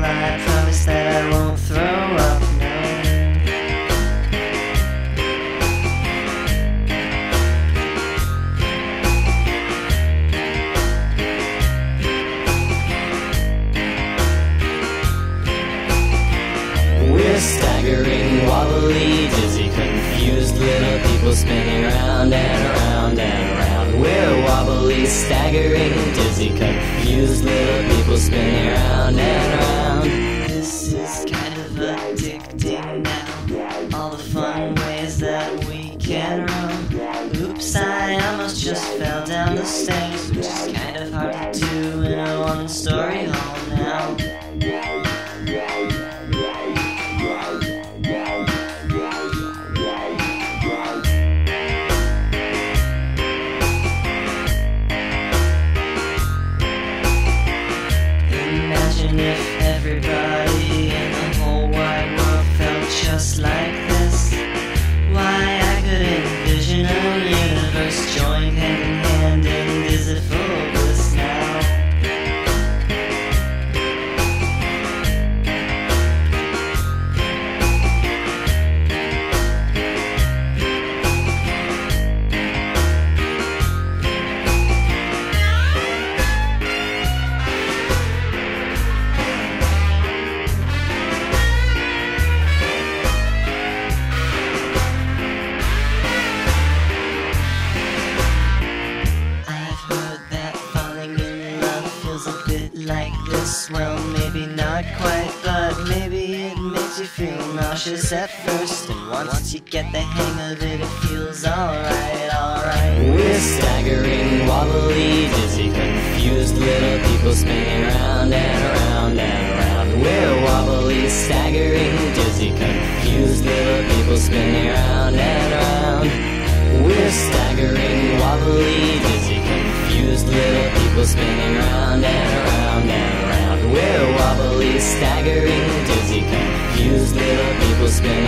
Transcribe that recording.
I promise that I won't throw up. Staggering, wobbly, dizzy, confused little people spinning round and around and around. We're wobbly, staggering, dizzy, confused little people spinning round and around. Fell down the stairs, which is kind of hard to do in a one story home now. Imagine if everybody in the whole wide world felt just like this. Feels a bit like this. Well, maybe not quite, but maybe it makes you feel nauseous at first. And once you get the hang of it, it feels alright, alright. We're staggering, wobbly, dizzy, confused little people spinning round and around and around. We're wobbly, staggering, dizzy, confused little people spinning round and around. We're staggering, wobbly, dizzy, confused little spinning round and around and around. We're wobbly, staggering, dizzy, confused little people spinning